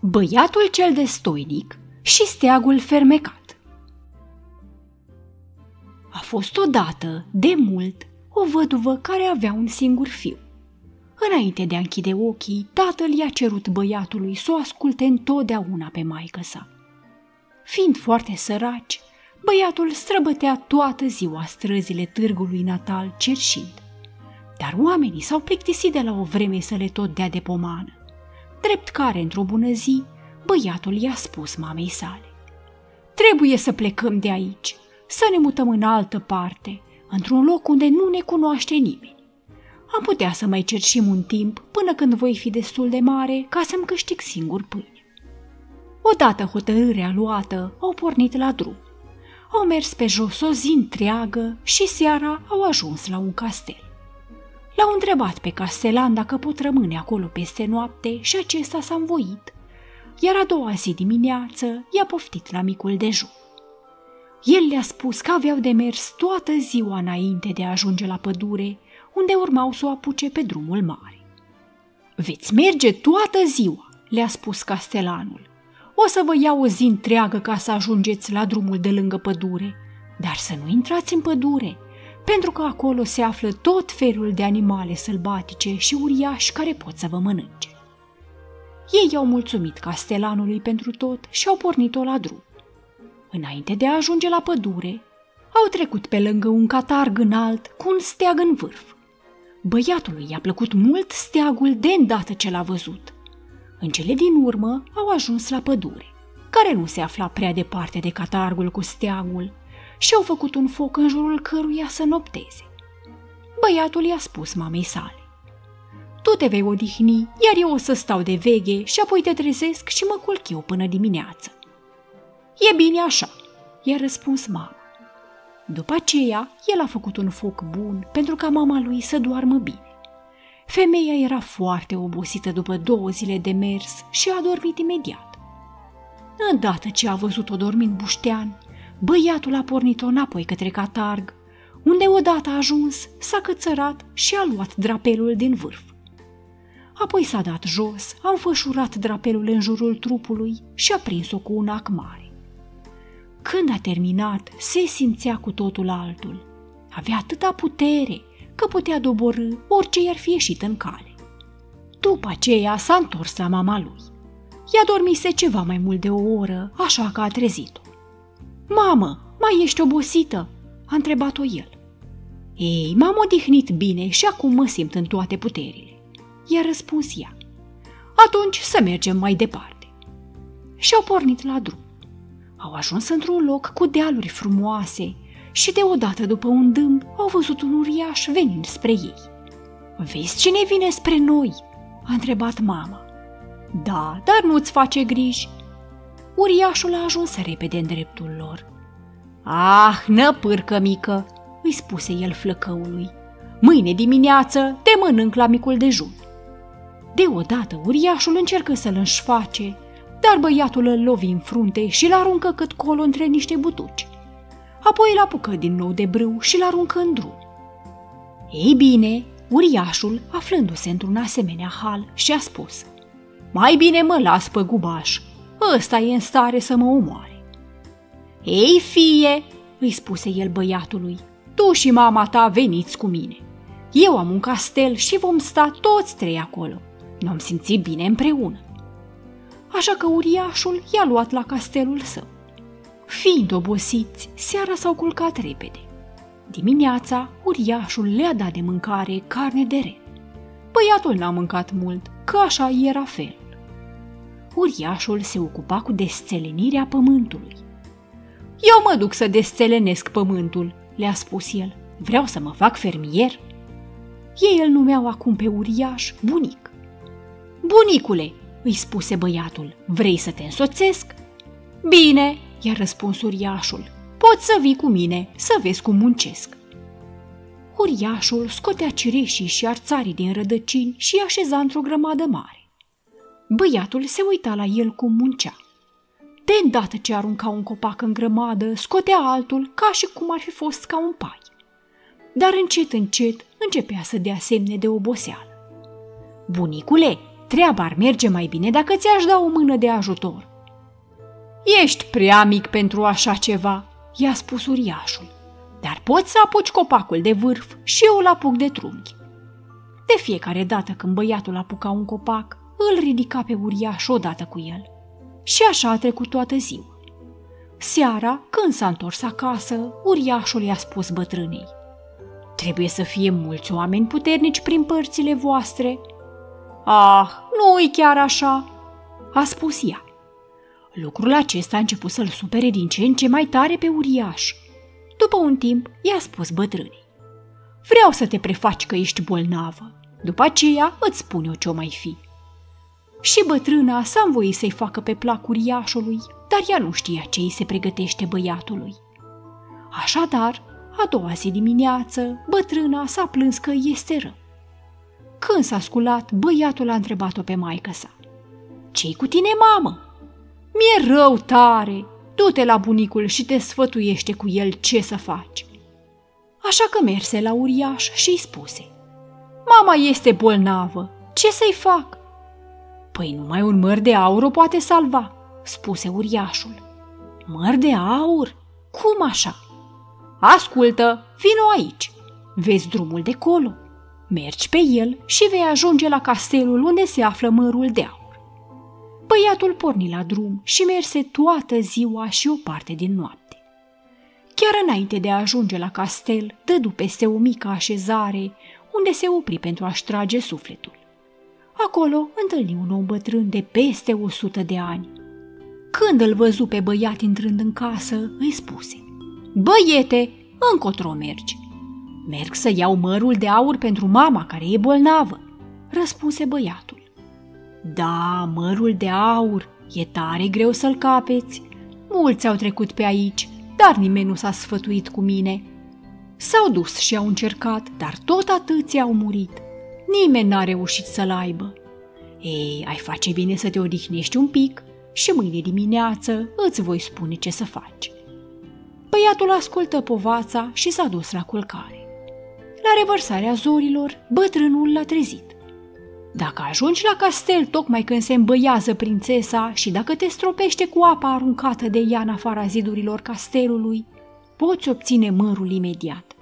Băiatul cel destoinic și steagul fermecat A fost odată, de mult, o văduvă care avea un singur fiu. Înainte de a închide ochii, tatăl i-a cerut băiatului să o asculte întotdeauna pe maică sa. Fiind foarte săraci, băiatul străbătea toată ziua străzile târgului natal cerșind. Dar oamenii s-au plictisit de la o vreme să le tot dea de pomană. Drept care, într-o bună zi, băiatul i-a spus mamei sale. Trebuie să plecăm de aici, să ne mutăm în altă parte, într-un loc unde nu ne cunoaște nimeni. Am putea să mai cerșim un timp până când voi fi destul de mare ca să-mi câștig singur pâine. Odată hotărârea luată, au pornit la drum. Au mers pe jos o zi întreagă și seara au ajuns la un castel. L-au întrebat pe castelan dacă pot rămâne acolo peste noapte și acesta s-a învoit, iar a doua zi dimineață i-a poftit la micul dejun. El le-a spus că aveau de mers toată ziua înainte de a ajunge la pădure, unde urmau să o apuce pe drumul mare. Veți merge toată ziua, le-a spus castelanul. O să vă iau o zi întreagă ca să ajungeți la drumul de lângă pădure, dar să nu intrați în pădure, pentru că acolo se află tot felul de animale sălbatice și uriași care pot să vă mănânce. Ei i-au mulțumit castelanului pentru tot și au pornit-o la drum. Înainte de a ajunge la pădure, au trecut pe lângă un catarg înalt cu un steag în vârf. Băiatului i-a plăcut mult steagul de îndată ce l-a văzut. În cele din urmă au ajuns la pădure, care nu se afla prea departe de catargul cu steagul, și au făcut un foc în jurul căruia să nopteze. Băiatul i-a spus mamei sale. Tu te vei odihni, iar eu o să stau de veghe și apoi te trezesc și mă culc eu până dimineață. E bine așa, i-a răspuns mama. După aceea, el a făcut un foc bun pentru ca mama lui să doarmă bine. Femeia era foarte obosită după două zile de mers și a dormit imediat. Îndată ce a văzut-o dormind buștean, băiatul a pornit-o înapoi către catarg, unde odată a ajuns, s-a cățărat și a luat drapelul din vârf. Apoi s-a dat jos, a înfășurat drapelul în jurul trupului și a prins-o cu un ac mare. Când a terminat, se simțea cu totul altul. Avea atâta putere că putea doborâ orice i-ar fi ieșit în cale. După aceea s-a întors la mama lui. Ea dormise ceva mai mult de o oră, așa că a trezit-o. Mamă, mai ești obosită?" a întrebat-o el. Ei, m-am odihnit bine și acum mă simt în toate puterile. I-a răspuns ea. Atunci să mergem mai departe. Și au pornit la drum. Au ajuns într-un loc cu dealuri frumoase și deodată după un dâmb au văzut un uriaș venind spre ei. Vezi cine vine spre noi?" a întrebat mama. Da, dar nu-ți face griji. Uriașul a ajuns repede în dreptul lor. Ah, năpârcă mică, îi spuse el flăcăului. Mâine dimineață te mănânc la micul dejun. Deodată uriașul încercă să-l înșface, dar băiatul îl lovi în frunte și-l aruncă cât colo între niște butuci. Apoi îl apucă din nou de brâu și-l aruncă în drum. Ei bine, uriașul, aflându-se într-un asemenea hal, și-a spus Mai bine mă las pe gubaș, ăsta e în stare să mă omoare. Ei, fie, îi spuse el băiatului, tu și mama ta veniți cu mine. Eu am un castel și vom sta toți trei acolo. Ne-am simțit bine împreună. Așa că uriașul i-a luat la castelul său. Fiind obosiți, seara s-au culcat repede. Dimineața, uriașul le-a dat de mâncare carne de ren. Băiatul n-a mâncat mult, că așa era felul. Uriașul se ocupa cu desțelenirea pământului. Eu mă duc să desțelenesc pământul, le-a spus el. Vreau să mă fac fermier. Ei îl numeau acum pe uriaș bunic. Bunicule, îi spuse băiatul, vrei să te însoțesc? Bine, i-a răspuns uriașul, poți să vii cu mine, să vezi cum muncesc. Uriașul scotea cireșii și arțarii din rădăcini și îi așeza într-o grămadă mare. Băiatul se uita la el cum muncea. De îndată ce arunca un copac în grămadă, scotea altul ca și cum ar fi fost ca un pai. Dar încet, încet, începea să dea semne de oboseală. Bunicule, treaba ar merge mai bine dacă ți-aș da o mână de ajutor. Ești prea mic pentru așa ceva, i-a spus uriașul, dar poți să apuci copacul de vârf și eu îl apuc de trunchi. De fiecare dată când băiatul apuca un copac, îl ridica pe uriaș odată cu el. Și așa a trecut toată ziua. Seara, când s-a întors acasă, uriașul i-a spus bătrânei. Trebuie să fie mulți oameni puternici prin părțile voastre. Ah, nu-i chiar așa, a spus ea. Lucrul acesta a început să-l supere din ce în ce mai tare pe uriaș. După un timp, i-a spus bătrânii. Vreau să te prefaci că ești bolnavă. După aceea îți spun eu ce-o mai fi. Și bătrâna s-a învoit să-i facă pe plac uriașului, dar ea nu știa ce îi se pregătește băiatului. Așadar, a doua zi dimineață, bătrâna s-a plâns că este rău. Când s-a sculat, băiatul a întrebat-o pe maică sa. Ce-i cu tine, mamă?" Mi-e rău tare! Du-te la bunicul și te sfătuiește cu el ce să faci." Așa că merse la uriaș și îi spuse. Mama este bolnavă, ce să-i fac? Păi numai un măr de aur o poate salva, spuse uriașul. Măr de aur? Cum așa? Ascultă, vino aici. Vezi drumul de colo. Mergi pe el și vei ajunge la castelul unde se află mărul de aur. Băiatul porni la drum și merse toată ziua și o parte din noapte. Chiar înainte de a ajunge la castel, dădu peste o mică așezare, unde se opri pentru a-și trage sufletul. Acolo întâlni un om bătrân de peste o sută de ani. Când îl văzu pe băiat intrând în casă, îi spuse Băiete, încotro mergi? Merg să iau mărul de aur pentru mama care e bolnavă, răspunse băiatul. Da, mărul de aur, e tare greu să-l capeți. Mulți au trecut pe aici, dar nimeni nu s-a sfătuit cu mine. S-au dus și au încercat, dar tot atâția au murit. Nimeni n-a reușit să-l aibă. Ei, ai face bine să te odihnești un pic și mâine dimineață îți voi spune ce să faci. Băiatul ascultă povața și s-a dus la culcare. La revărsarea zorilor, bătrânul l-a trezit. Dacă ajungi la castel tocmai când se îmbăiază prințesa și dacă te stropește cu apa aruncată de ea în afara zidurilor castelului, poți obține mărul imediat.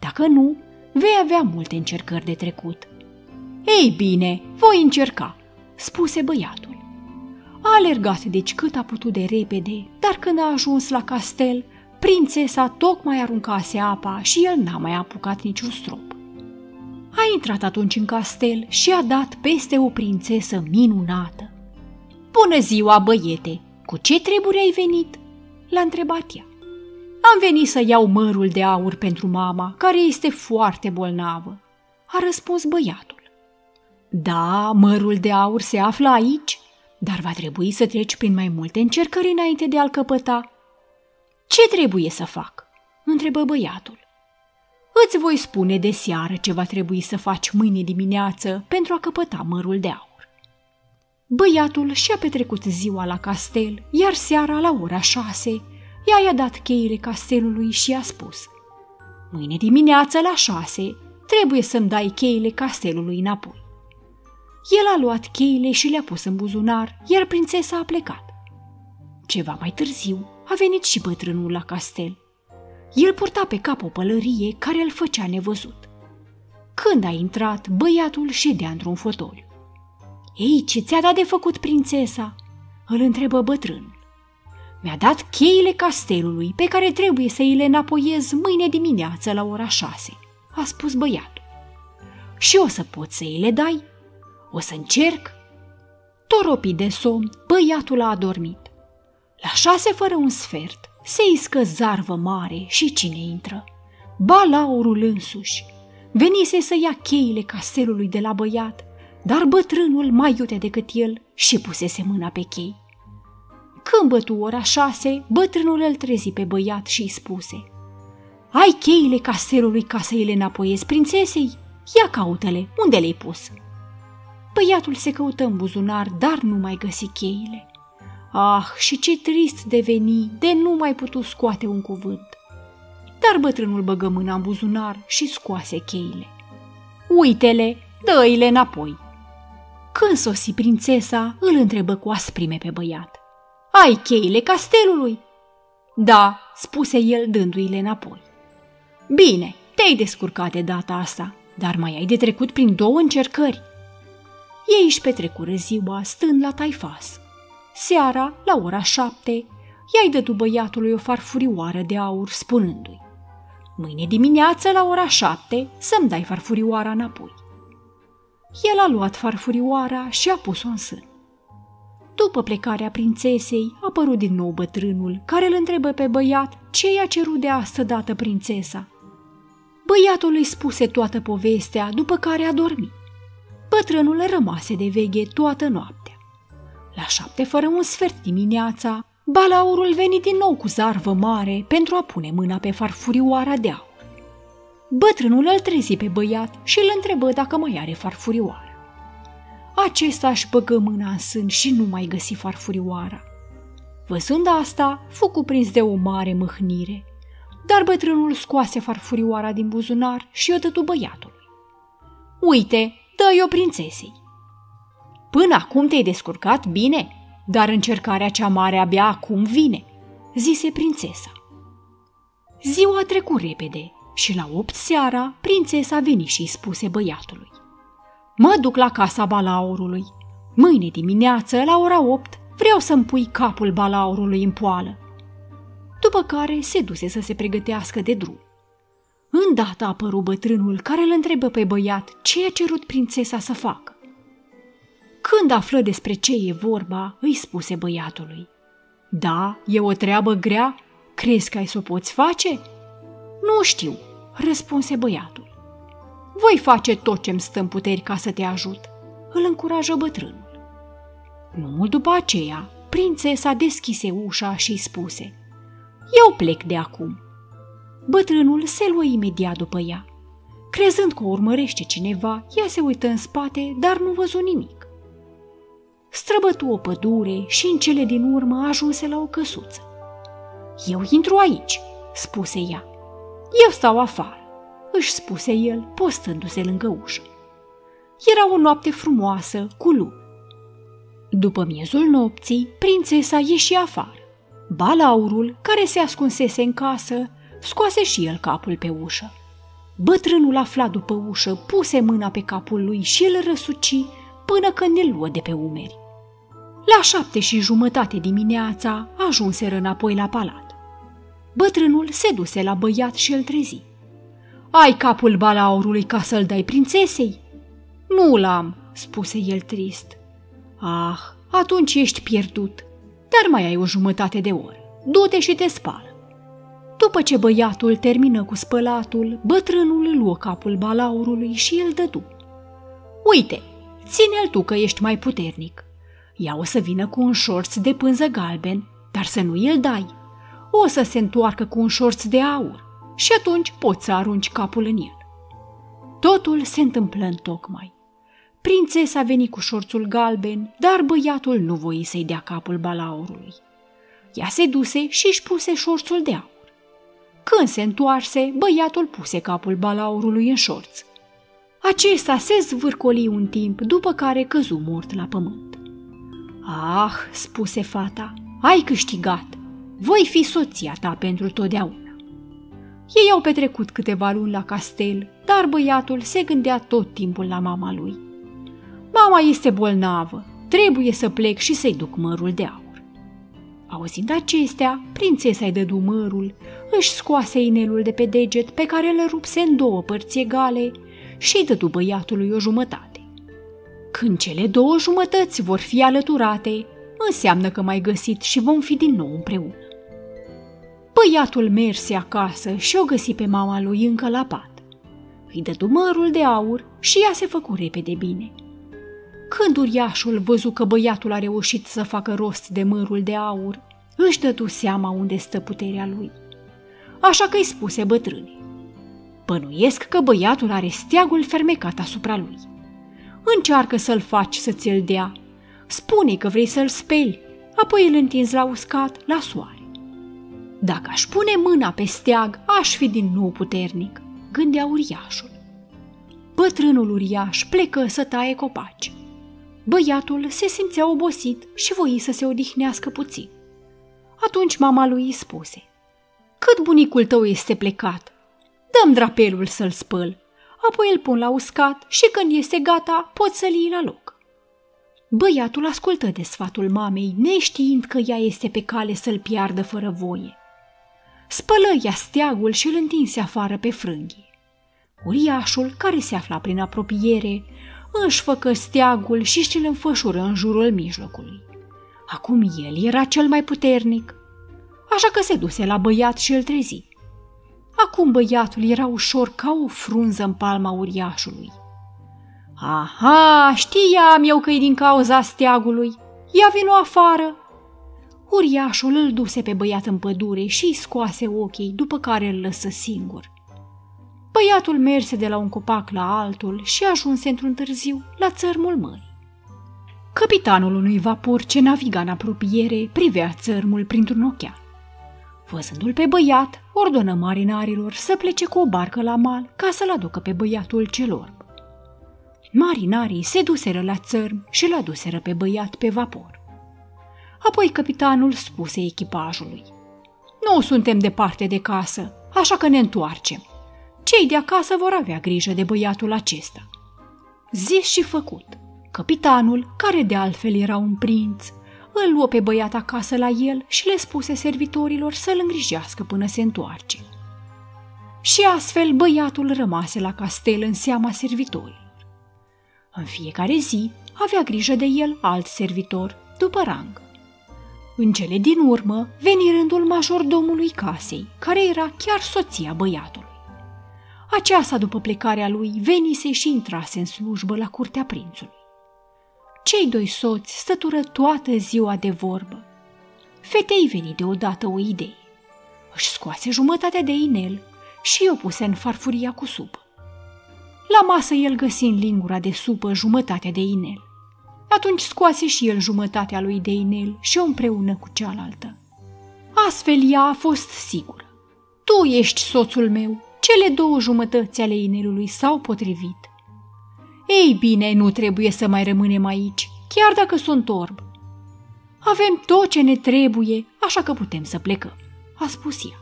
Dacă nu, vei avea multe încercări de trecut. Ei bine, voi încerca, spuse băiatul. A alergat deci cât a putut de repede, dar când a ajuns la castel, prințesa tocmai aruncase apa și el n-a mai apucat niciun strop. A intrat atunci în castel și a dat peste o prințesă minunată. Bună ziua, băiete! Cu ce treburi ai venit?" l-a întrebat ea. Am venit să iau mărul de aur pentru mama, care este foarte bolnavă, a răspuns băiatul. Da, mărul de aur se află aici, dar va trebui să treci prin mai multe încercări înainte de a-l căpăta. Ce trebuie să fac? întrebă băiatul. Îți voi spune de seară ce va trebui să faci mâine dimineață pentru a căpăta mărul de aur. Băiatul și-a petrecut ziua la castel, iar seara la ora șase, ea i-a dat cheile castelului și i-a spus Mâine dimineață la șase trebuie să-mi dai cheile castelului înapoi. El a luat cheile și le-a pus în buzunar, iar prințesa a plecat. Ceva mai târziu a venit și bătrânul la castel. El purta pe cap o pălărie care îl făcea nevăzut. Când a intrat, băiatul ședea într-un fotoliu. Ei, ce ți-a dat de făcut prințesa?" îl întrebă bătrânul. Mi-a dat cheile castelului pe care trebuie să îi le înapoiez mâine dimineață la ora șase, a spus băiatul. Și o să pot să îi le dai? O să încerc? Toropit de somn, băiatul a adormit. La șase fără un sfert, se iscă zarvă mare și cine intră? Balaurul însuși. Venise să ia cheile castelului de la băiat, dar bătrânul mai iute decât el și pusese mâna pe chei. Când bătu ora șase, bătrânul îl trezi pe băiat și îi spuse Ai cheile castelului ca să îi le înapoiezi prințesei? Ia caută-le, unde le-ai pus?" Băiatul se căută în buzunar, dar nu mai găsi cheile. Ah, și ce trist deveni de nu mai putu scoate un cuvânt. Dar bătrânul băgă mâna în buzunar și scoase cheile. Uite-le, dă-i-le înapoi. Când sosi prințesa, îl întrebă cu asprime pe băiat. Ai cheile castelului?" Da," spuse el dându-i-le înapoi. Bine, te-ai descurcat de data asta, dar mai ai de trecut prin două încercări. Ei își petrecură ziua stând la taifas. Seara, la ora șapte, i-ai dădu băiatului o farfurioară de aur spunându-i Mâine dimineață la ora șapte să-mi dai farfurioara înapoi. El a luat farfurioara și a pus-o în sân. După plecarea prințesei, a apărut din nou bătrânul, care îl întrebă pe băiat ce i-a cerut de astă dată prințesa. Băiatul îi spuse toată povestea, după care a dormit. Bătrânul rămase de veghe toată noaptea. La șapte fără un sfert dimineața, balaurul veni din nou cu zarvă mare pentru a pune mâna pe farfurioara de aur. Bătrânul îl trezi pe băiat și îl întrebă dacă mai are farfurioară. Acesta își băgă mâna în sân și nu mai găsi farfurioara. Văzând asta, fu cuprins de o mare mâhnire, dar bătrânul scoase farfurioara din buzunar și o dădu băiatului. Uite, dă-i-o prințesei. Până acum te-ai descurcat bine, dar încercarea cea mare abia acum vine, zise prințesa. Ziua a trecut repede și la opt seara prințesa veni și spuse băiatului. Mă duc la casa balaurului. Mâine dimineață, la ora opt, vreau să-mi pui capul balaurului în poală. După care se duse să se pregătească de drum. Îndată a apărut bătrânul care îl întrebă pe băiat ce a cerut prințesa să facă. Când află despre ce e vorba, îi spuse băiatului. Da, e o treabă grea? Crezi că ai să o poți face? Nu știu, răspunse băiatul. Voi face tot ce-mi stă în puteri ca să te ajut, îl încurajă bătrânul. Nu mult după aceea, prințesa deschise ușa și spuse Eu plec de acum. Bătrânul se luă imediat după ea. Crezând că o urmărește cineva, ea se uită în spate, dar nu văzu nimic. Străbătu o pădure și în cele din urmă ajunse la o căsuță. Eu intru aici, spuse ea. Eu stau afară, își spuse el, postându-se lângă ușă. Era o noapte frumoasă, cu luni. După miezul nopții, prințesa ieși afară. Balaurul, care se ascunsese în casă, scoase și el capul pe ușă. Bătrânul afla după ușă, puse mâna pe capul lui și îl răsuci până când ne luă de pe umeri. La șapte și jumătate dimineața ajunseră înapoi la palat. Bătrânul se duse la băiat și îl trezi. Ai capul balaurului ca să-l dai prințesei?" Nu l-am," spuse el trist. Ah, atunci ești pierdut, dar mai ai o jumătate de oră. Du-te și te spală. După ce băiatul termină cu spălatul, bătrânul luă capul balaurului și îl dădu. Uite, ține-l tu că ești mai puternic. Ea o să vină cu un șorț de pânză galben, dar să nu îl dai. O să se întoarcă cu un șorț de aur și atunci poți să arunci capul în el. Totul se întâmplă în tocmai. Prințesa veni cu șorțul galben, dar băiatul nu voi să-i dea capul balaurului. Ea se duse și își puse șorțul de aur. Când se întoarse, băiatul puse capul balaurului în șorț. Acesta se zvârcoli un timp, după care căzu mort la pământ. Ah, spuse fata, ai câștigat. Voi fi soția ta pentru totdeauna. Ei au petrecut câteva luni la castel, dar băiatul se gândea tot timpul la mama lui. Mama este bolnavă, trebuie să plec și să-i duc mărul de aur. Auzind acestea, prințesa-i dădu mărul, își scoase inelul de pe deget pe care îl rupse în două părți egale și îi dădu băiatului o jumătate. Când cele două jumătăți vor fi alăturate, înseamnă că mai găsit și vom fi din nou împreună. Băiatul merse acasă și o găsi pe mama lui încă la pat. Îi dădu mărul de aur și ea se făcu repede bine. Când uriașul văzu că băiatul a reușit să facă rost de mărul de aur, își dădu seama unde stă puterea lui. Așa că îi spuse bătrânii. Pănuiesc că băiatul are steagul fermecat asupra lui. Încearcă să-l faci să ți-l dea. Spune că vrei să-l speli, apoi îl întinzi la uscat, la soare. Dacă aș pune mâna pe steag, aș fi din nou puternic, gândea uriașul. Bătrânul uriaș plecă să taie copaci. Băiatul se simțea obosit și voi să se odihnească puțin. Atunci mama lui îi spuse, Cât bunicul tău este plecat, dăm drapelul să-l spăl, apoi îl pun la uscat și când este gata, poți să-l iei la loc. Băiatul ascultă de sfatul mamei, neștiind că ea este pe cale să-l piardă fără voie. Spălă ea steagul și îl întinse afară pe frânghie. Uriașul, care se afla prin apropiere, își făcă steagul și și-l înfășură în jurul mijlocului. Acum el era cel mai puternic, așa că se duse la băiat și îl trezi. Acum băiatul era ușor ca o frunză în palma uriașului. Aha, știam eu că e din cauza steagului. Ia vino afară! Uriașul îl duse pe băiat în pădure și îi scoase ochii, după care îl lăsă singur. Băiatul merse de la un copac la altul și ajunse într-un târziu la țărmul mării. Capitanul unui vapor ce naviga în apropiere privea țărmul printr-un ochean. Văzându-l pe băiat, ordonă marinarilor să plece cu o barcă la mal ca să-l aducă pe băiatul celor. Marinarii se duseră la țărm și l aduseră pe băiat pe vapor. Apoi capitanul spuse echipajului. Nu suntem departe de casă, așa că ne întoarcem. Cei de acasă vor avea grijă de băiatul acesta. Zis și făcut. Capitanul, care de altfel era un prinț, îl luă pe băiat acasă la el și le spuse servitorilor să-l îngrijească până se întoarce. Și astfel băiatul rămase la castel în seama servitorilor. În fiecare zi avea grijă de el alt servitor, după rang. În cele din urmă veni rândul majordomului casei, care era chiar soția băiatului. Aceasta, după plecarea lui, venise și intrase în slujbă la curtea prințului. Cei doi soți stătură toată ziua de vorbă. Fetei veni deodată o idee. Își scoase jumătatea de inel și o puse în farfuria cu supă. La masă el găsi în lingura de supă jumătatea de inel. Atunci scoase și el jumătatea lui de inel și o împreună cu cealaltă. Astfel ea a fost sigură. Tu ești soțul meu, cele două jumătăți ale inelului s-au potrivit. Ei bine, nu trebuie să mai rămânem aici, chiar dacă sunt orb. Avem tot ce ne trebuie, așa că putem să plecăm, a spus ea.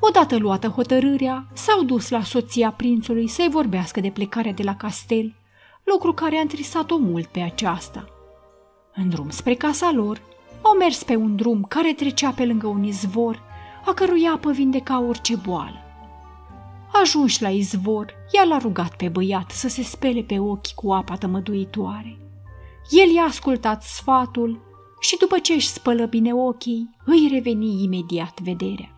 Odată luată hotărârea, s-au dus la soția prințului să-i vorbească de plecarea de la castel, lucru care a întrisat-o mult pe aceasta. În drum spre casa lor, au mers pe un drum care trecea pe lângă un izvor, a cărui apă vindeca orice boală. Ajunși la izvor, ea l-a rugat pe băiat să se spele pe ochi cu apa tămăduitoare. El i-a ascultat sfatul și după ce își spălă bine ochii, îi reveni imediat vederea.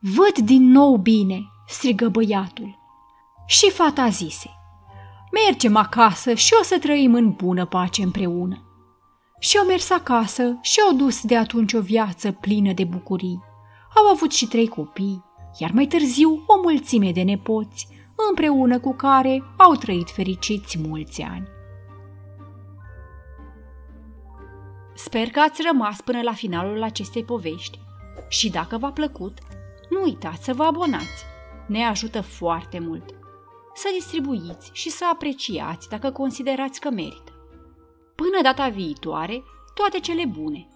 Văd din nou bine, strigă băiatul. Și fata zise, mergem acasă și o să trăim în bună pace împreună. Și au mers acasă și au dus de atunci o viață plină de bucurii. Au avut și trei copii, iar mai târziu o mulțime de nepoți, împreună cu care au trăit fericiți mulți ani. Sper că ați rămas până la finalul acestei povești și dacă v-a plăcut, nu uitați să vă abonați. Ne ajută foarte mult. Să distribuiți și să apreciați dacă considerați că merită. Până data viitoare, toate cele bune!